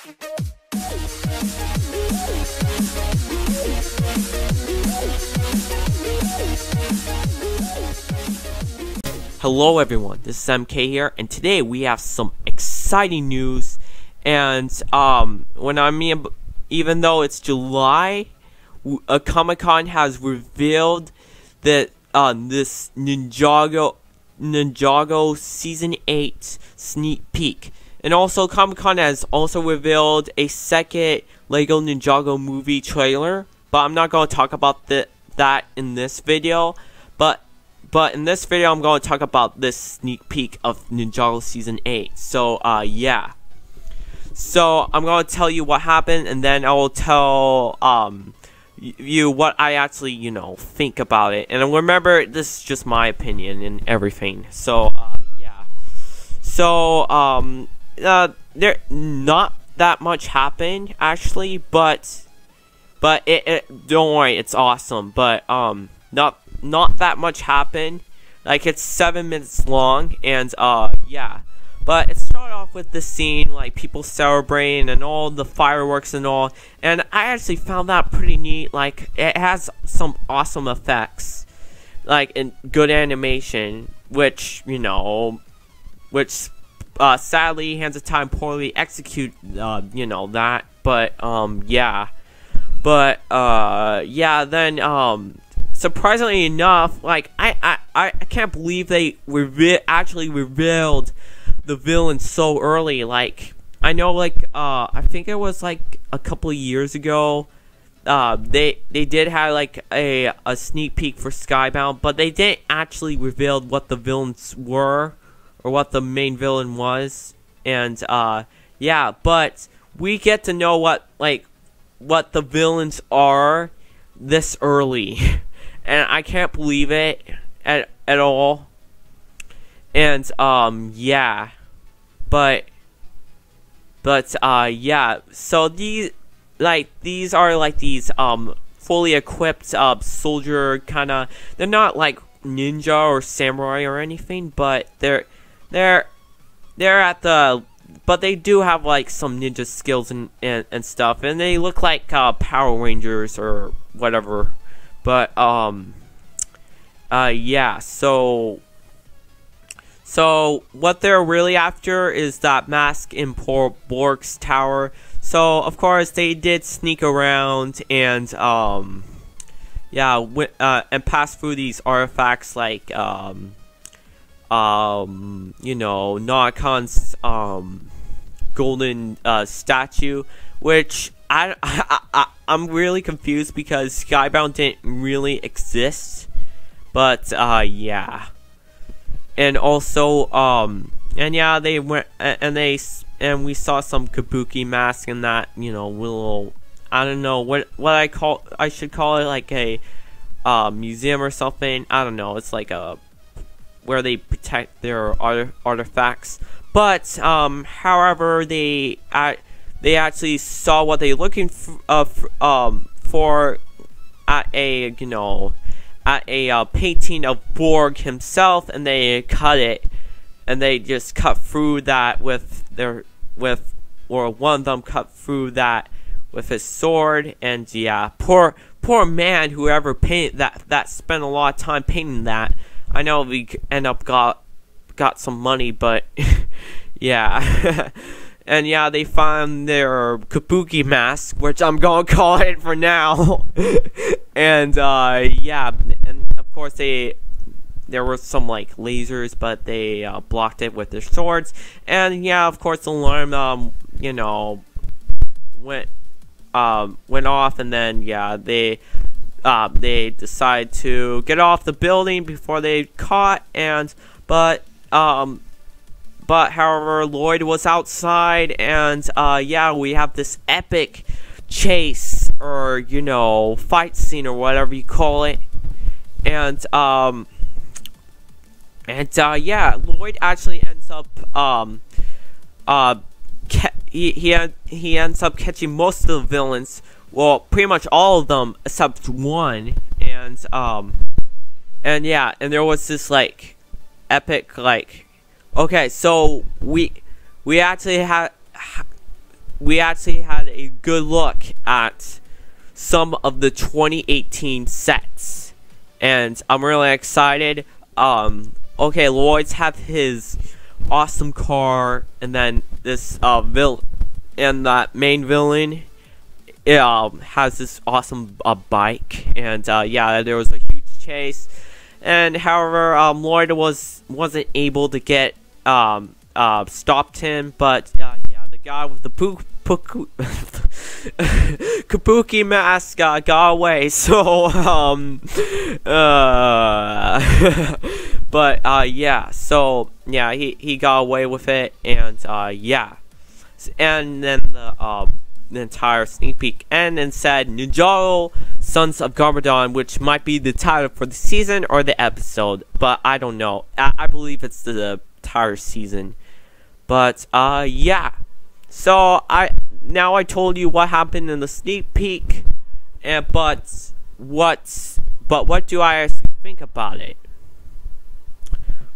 Hello everyone, this is MK here, and today we have some exciting news. And um, when I mean, even though it's July, a Comic Con has revealed that uh, this Ninjago Ninjago Season 8 sneak peek. And also, Comic Con has also revealed a second Lego Ninjago movie trailer. But I'm not going to talk about the, that in this video. But but in this video, I'm going to talk about this sneak peek of Ninjago Season 8. So, uh, yeah. So, I'm going to tell you what happened, and then I will tell, um, you what I actually, you know, think about it. And remember, this is just my opinion and everything. So, uh, yeah. So, um, uh, there, not that much happened, actually, but, but it, it don't worry, it's awesome. But, um, not not that much happened. Like it's seven minutes long, and uh, yeah. But it started off with the scene, like people celebrating and all the fireworks and all, and I actually found that pretty neat. Like it has some awesome effects, like in good animation, which you know, which uh, sadly Hands of Time poorly execute, uh, you know that. But um, yeah, but uh, yeah. Then um, surprisingly enough, like I I, I can't believe they reve- actually revealed the villain so early. Like I know, like uh, I think it was like a couple years ago. Uh, they they did have like a a sneak peek for Skybound, but they didn't actually reveal what the villains were or what the main villain was. And uh, yeah, but we get to know what like what the villains are this early. and I can't believe it at at all. And um yeah. But but uh yeah, so these like these are like these um fully equipped uh soldier kind of they're not like ninja or samurai or anything, but they're they're they're at the but they do have like some ninja skills and, and, and stuff and they look like uh, Power Rangers or whatever but, um, uh, yeah, so, so what they're really after is that mask in poor Borg's tower. So, of course, they did sneak around and, um, yeah, uh, and pass through these artifacts like, um, um, you know, Nadakhan's, um, golden, uh, statue, which I, I, I, I'm really confused because Skybound didn't really exist. But, uh, yeah. And also, um, and yeah, they went, and they, and we saw some Kabuki mask and that, you know, little, I don't know, what, what I call, I should call it like a, uh, museum or something. I don't know, it's like a, where they protect their art, artifacts. But, um, however, they, I, they actually saw what they're looking uh, um, for at a, you know, at a uh, painting of Borg himself, and they cut it, and they just cut through that with their, with, or one of them cut through that with his sword, and yeah, poor, poor man, whoever painted that, that spent a lot of time painting that. I know we end up got, got some money, but, yeah. And yeah, they found their Kabuki mask, which I'm gonna call it for now. and uh, yeah, and of course they there were some like lasers, but they uh, blocked it with their swords. And yeah, of course, the alarm, um, you know, went um, went off, and then yeah, they uh, they decide to get off the building before they caught. And but um, but however, Lloyd was outside, and uh, yeah, we have this epic chase or you know fight scene or whatever you call it, and um, and uh, yeah, Lloyd actually ends up um, uh, he he he ends up catching most of the villains. Well, pretty much all of them except one, and um, and yeah, and there was this like epic like Okay, so we we actually had we actually had a good look at some of the 2018 sets, and I'm really excited. Um, okay, Lloyd's have his awesome car, and then this uh villain, and that main villain, um, has this awesome uh, bike, and uh, yeah, there was a huge chase, and however, um, Lloyd was wasn't able to get um uh stopped him, but uh, yeah, the guy with the poop. Kabuki mask uh, got away, so um, uh, but uh, yeah, so yeah, he he got away with it, and uh, yeah, and then the um the entire sneak peek and then said Ninjago Sons of Garmadon, which might be the title for the season or the episode, but I don't know. I, I believe it's the, the entire season. But uh yeah. So I now I told you what happened in the sneak peek and but what but what do I think about it?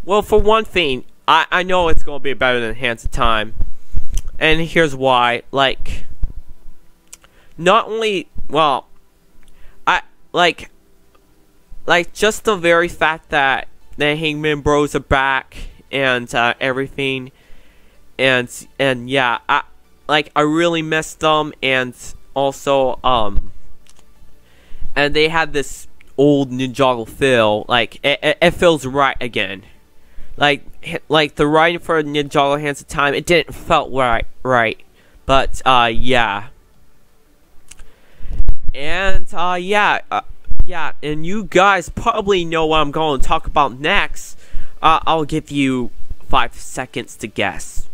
Well for one thing, I, I know it's gonna be better than Hands of Time. And here's why. Like not only well I like like just the very fact that the Hageman Bros are back and uh, everything and and yeah I like I really missed them and also um and they had this old Ninjago feel like it, it, feels right again. Like like the writing for Ninjago Hands of Time it didn't felt right right. But uh yeah and, uh, yeah, uh, yeah, and you guys probably know what I'm going to talk about next. Uh, I'll give you five seconds to guess.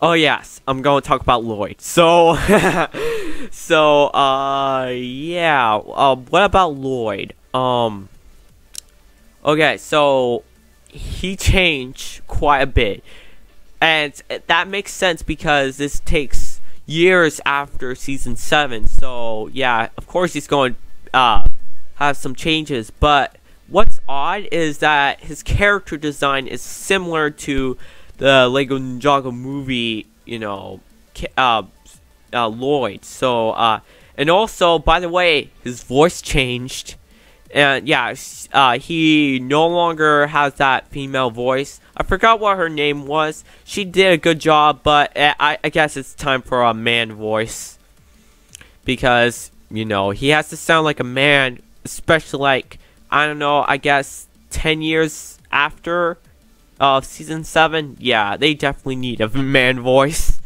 Oh yes, I'm going to talk about Lloyd. So, so, uh, yeah. Uh, what about Lloyd? Um, okay, so he changed quite a bit. And that makes sense because this takes years after season 7. So, yeah, of course he's going to uh, have some changes. But what's odd is that his character design is similar to the Lego Ninjago movie, you know, uh, uh, Lloyd. So, uh, and also, by the way, his voice changed. And yeah, uh, he no longer has that female voice. I forgot what her name was. She did a good job, but I, I guess it's time for a man voice. Because, you know, he has to sound like a man, especially like, I don't know, I guess 10 years after uh, season 7. Yeah, they definitely need a man voice.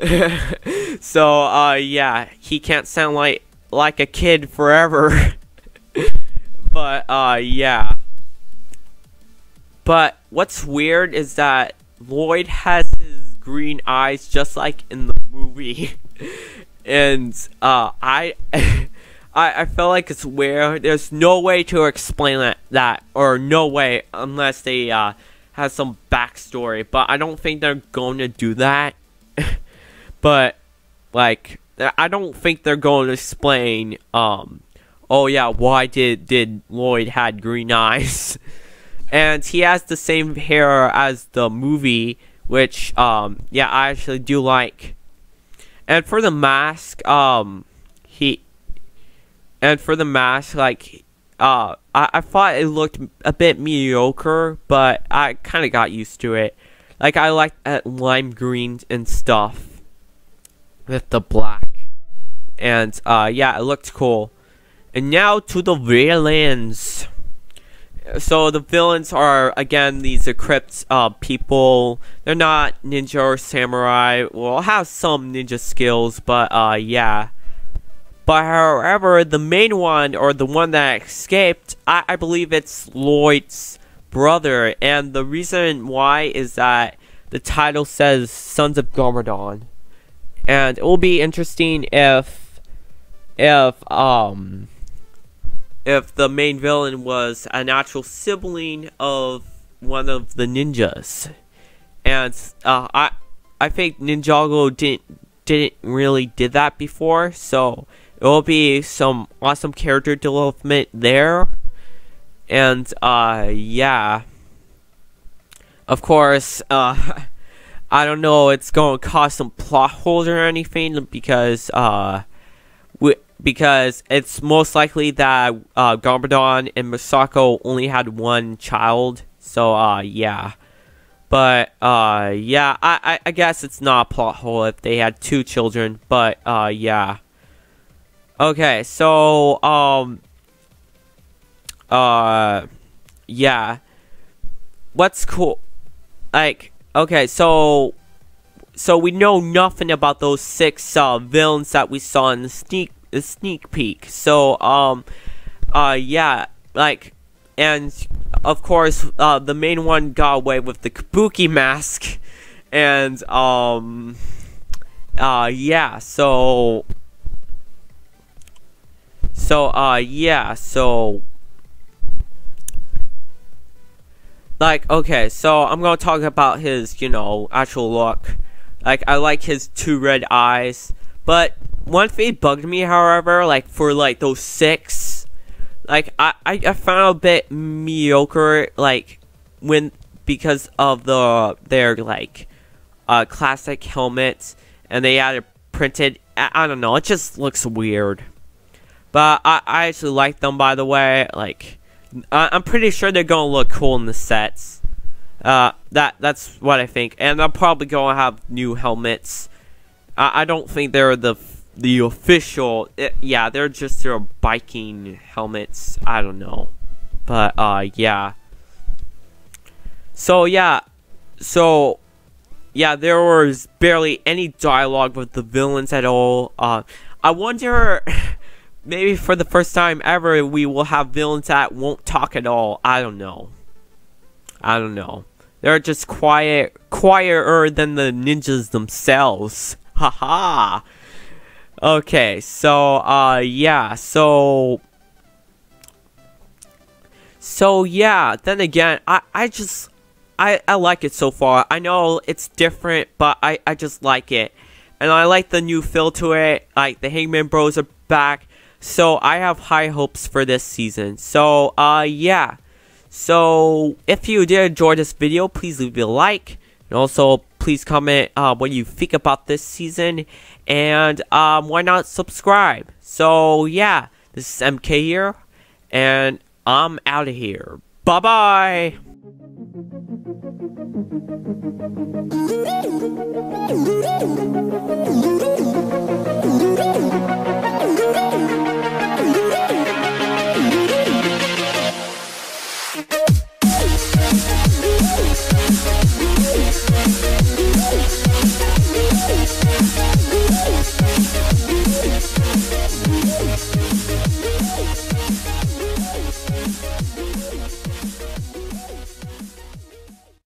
so, uh, yeah, he can't sound like, like a kid forever. but, uh, yeah. But what's weird is that Lloyd has his green eyes just like in the movie. and uh, I, I I feel like it's weird. There's no way to explain that, that or no way unless they uh, have some backstory. But I don't think they're going to do that. but like I don't think they're going to explain um oh yeah, why did did Lloyd had green eyes? and he has the same hair as the movie, which um yeah I actually do like. And for the mask, um he and for the mask like uh I, I thought it looked a bit mediocre, but I kind of got used to it. Like I like that lime green and stuff with the black, and uh yeah, it looked cool. And now to the villains so the villains are again these equipped uh, people. They're not ninja or samurai. Well, have some ninja skills, but uh, yeah. But however, the main one or the one that escaped, I, I believe it's Lloyd's brother, and the reason why is that the title says Sons of Garmadon, and it will be interesting if if um if the main villain was an actual sibling of one of the ninjas. And uh, I I think Ninjago didn't didn't really did that before, so it will be some awesome character development there. And uh yeah. of course, uh, I don't know. It's going to cause some plot holes or anything because uh, because it's most likely that uh, and Misako only had one child. So uh, yeah. But uh, yeah, I, I, I guess it's not a plot hole if they had two children. But uh, yeah. Okay, so um, uh, yeah. What's cool? Like, okay, so so we know nothing about those six uh, villains that we saw in the sneak the sneak peek. So um, uh, yeah, like, and of course, uh, the main one got away with the kabuki mask, and um, uh, yeah, so, so, uh, yeah, so, like, okay, so I'm gonna talk about his, you know, actual look. Like, I like his two red eyes, but one thing bugged me, however, like, for, like, those six like I, I, I found a bit mediocre like when because of the their like uh classic helmets and they had it printed I, I don't know it just looks weird. But I, I actually like them by the way like I, I'm pretty sure they're gonna look cool in the sets. Uh that that's what I think. And I'm probably gonna have new helmets I, I don't think they're the the official it, yeah they're just their biking helmets. I don't know. But uh yeah. So yeah. So yeah there was barely any dialogue with the villains at all. Uh i wonder maybe for the first time ever we will have villains that won't talk at all. I don't know. I don't know. They're just quiet quieter than the ninjas themselves haha Okay, so, uh, yeah, so... So, yeah, then again, I, I just... I, I like it so far. I know it's different, but I, I just like it. And I like the new feel to it. Like, the Hageman Bros are back. So, I have high hopes for this season. So, uh, yeah. So, if you did enjoy this video, please leave me a like. And also, please comment uh, what you think about this season. And um, why not subscribe? So, yeah, this is MK here. And I'm out of here. Bye bye.